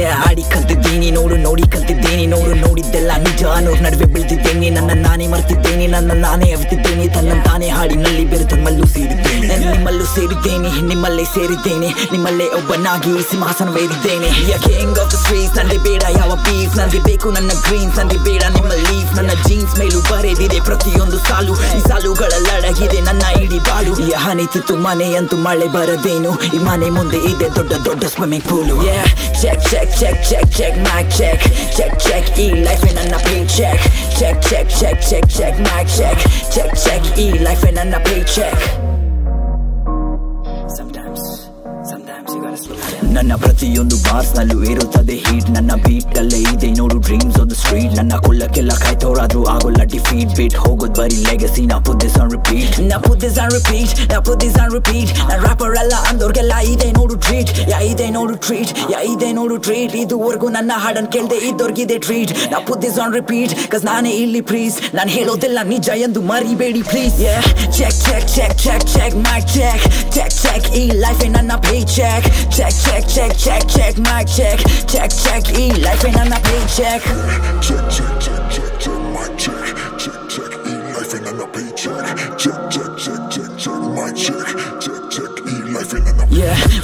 yeah ಆಡಿ ಕಲ್ತಿದ್ದೀನಿ, ನೋಡು, ನೋಡಿ ಕಲ್ತಿದ್ದೀನಿ, ನೋಡು, ನೋಡಿದ್ದೆಲ್ಲ ನಿಜ ನೋಡ್ ನಡುವೆ ಬೀಳ್ತಿದ್ದೀನಿ. ನನ್ನ ನಾನೇ ಮರ್ತಿದ್ದೇನೆ ನನ್ನ ನಾನೇ ಅವಿತಿದ್ದೇನೆ ತನ್ನ ತಾನೇ ಹಾಡಿನಲ್ಲಿ ಸೇರಿದ್ದೇನೆ. ನಾನು ನಿಮ್ಮಲ್ಲೂ ಸೇರಿದ್ದೇನೆ, ನಿಮ್ಮಲ್ಲೇ ಸೇರಿದ್ದೇನೆ, ನಿಮ್ಮಲ್ಲೇ ಒಬ್ಬನಾಗಿ ಸಿಂಹಾಸನವೇರಿದ್ದೇನೆ ಕಿಂಗ್ ಆಫ್ ದ ಸ್ಟ್ರೀಟ್ಸ್ ನಂದಿ ಬೇಡ ಯಾವ ಬೀಫ್ ನಂದಿ ಬೇಕು ನನ್ನ ಗ್ರೀನ್ಸ್ ನಂದಿ ಬೇಡ ನಿಮ್ಮ ಲೀಫ್ ನನ್ನ ಜೀನ್ಸ್ ಮೇಲೂ ಬರೆದಿದೆ ಪ್ರತಿಯೊಂದು ಸಾಲು. ಈ ಸಾಲುಗಳಲ್ಲಡಗಿದೆ ನನ್ನ ಇಡೀ ಬಾಳು. ಈ ಹನಿತಿತ್ತು ಮನೆಯಂತೂ ಮಳೆ ಬರದೇನು? ಈ ಮನೆ ಮುಂದೆ ಇದೆ ದೊಡ್ಡ ದೊಡ್ಡ swimming pool check check check check check mac check check check ಈ ಲೈಫ್ ನನ್ನ pay check check check check check check mac check check check ಈ ಲೈಫ್ ನನ್ನ ಪೇ ಚೆಕ್ ನನ್ನ ಪ್ರತಿಯೊಂದು ಬಾರ್ಸ್ ನಲ್ಲೂ ಏರುತ್ತದೆ. ಹೀಟ್ ನನ್ನ ಬೀಟ್ ಅಲ್ಲೇ ಇದೆ. ನೋಡು ಡ್ರೀಮ್ಸ್ ಒಂದು ಸ್ಟ್ರೀಟ್ ನನ್ನ ಕೊಲ್ಲಕ್ಕೆಲ್ಲ ಕಾಯ್ತವ್ರಾದ್ರೂ ಆಗೋಲ್ಲ. ಡಿಫೀಟ್ ಬೀಟ್ ಹೋಗೋದ್ ಬರೀ ಲೆಗಸಿ ನಾ ಪುಟ್ ದಿಸ್ ಆನ್ ರಿಪೀಟ್ ನಾ ಪುಟ್ ದಿಸ್ ಆನ್ ರಿಪೀಟ್ ನಾ ಪುಟ್ ದಿಸ್ ಆನ್ ರಿಪೀಟ್ ನಾ ರಾಪರ್ ಅಲ್ಲ, ಅಂದೋರ್ಗೆಲ್ಲ ಇದೆ. ನೋಡು ಟ್ರೀಟ್ ಯಾ ಇದೆ, ನೋಡು ಟ್ರೀಟ್ ಯಾ ಇದೆ, ನೋಡು ಟ್ರೀಟ್ ಇದುವರೆಗೂ ನನ್ನ ಹಾಡನ್ ಕೇಳ್ದೆ ಇದ್ದೋರ್ಗಿದೆ ಟ್ರೀಟ್ ನಾ put this on repeat cause ನಾನೇ ಇಲ್ಲಿ ಪ್ಲೀಸ್ ನಾನು ಹೇಳೋದೆಲ್ಲ ನಿಜ ಎಂದು ಮರಿಬೇಡಿ please check check check check check my check check check ಈ ಲೈಫ್ ನನ್ನ pay check check check check, check, check, check, mic check. Check, check, e-life ain't on my paycheck. Check, check, check.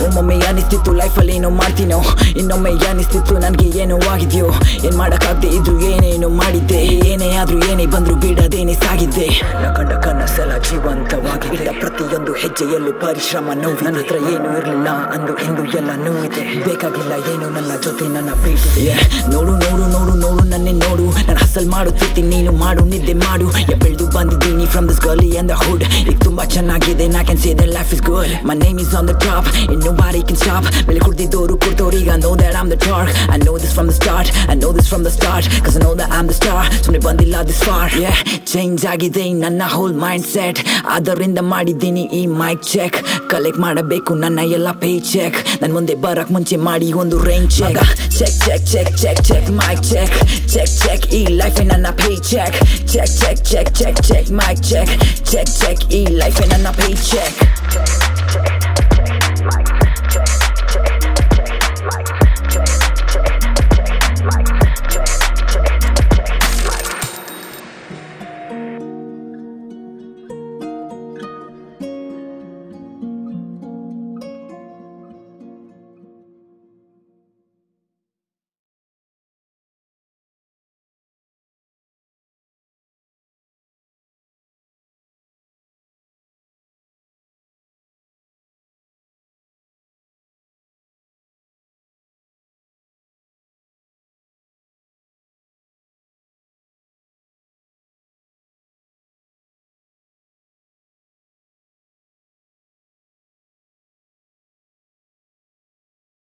ಒಮ್ಮೊಮ್ಮೆ ಅನಿಸ್ತಿತ್ತು ಲೈಫಲ್ಲಿ ಏನೋ ಮಾಡ್ತೀನೋ? ಇನ್ನೊಮ್ಮೆ ಅನಿಸ್ತಿತ್ತು ನನಗೆ ಏನೋ ಆಗಿದೆಯೋ? ಏನು ಮಾಡೋಕ್ಕಾಗದೆ? ಇದ್ರು ಏನೇನು ಮಾಡಿದ್ದೆ. ಏನೇ ಆದರೂ ಏನೇ ಬಂದರೂ ಬಿಡೋದೇನೇ ಸಾಗಿದ್ದೆ. ಕಂಡ ಸಲ ಜೀವಂತವಾಗಿದೆ. ಪ್ರತಿಯೊಂದು ಹೆಜ್ಜೆಯಲ್ಲೂ ಪರಿಶ್ರಮ ನೋವು ನನ್ನ ಹತ್ರ ಏನು ಇರಲಿಲ್ಲ ಅಂದು ಇಂದು ಎಲ್ಲ ನೋವಿದೆ. ಬೇಕಾಗಿಲ್ಲ ಏನು ನನ್ನ ಜೊತೆ ನನ್ನ ಪ್ರೀತಿ. ನೋಡು ನೋಡು ನೋಡು ನೋಡು, ನನ್ನೇ ನೋಡು. ನಾನು ಹಸಲ್ ಮಾಡುತ್ತಿರ್ತೀನಿ ನೀನು ಮಾಡು, ನಿದ್ದೆ ಮಾಡು. ಬೆಳೆದು ಬಂದಿದ್ದೀನಿ from this girly and the hood ಈಗ ತುಂಬಾ ಚೆನ್ನಾಗಿದೆ ನಾ can say the life is good. My name is on the top. and nobody can stop. ಬೆಲೆ ಕುಡ್ದಿದ್ದೋರು ಕುಡ್ದೋರೀಗ know that I'm the dark. I know this from the start, I know this from the start. Cause I the I'm the star. ಸುಮ್ನೆ ಬಂದಿಲ್ಲ this far. Change ಆಗಿದೆ, ನನ್ನ hole mind set ಅದರಿಂದ ಮಾಡಿದ್ದೀನಿ ಈ ಮೈಕ್ ಚೆಕ್ ಕಲೆಕ್ಟ್ ಮಾಡಬೇಕು ನನ್ನ ಎಲ್ಲ ಪೇ ಚೆಕ್ ನನ್ ಮುಂದೆ ಬರಕ್ ಮುಂಚೆ ಮಾಡಿ ಒಂದು range check check check check check check mic check check check ಈ ಲೈಫ್ ನನ್ನ pay check check check check check check mic check check check ಈ ಲೈಫ್ ನನ್ನ ಪೇ ಚೆಕ್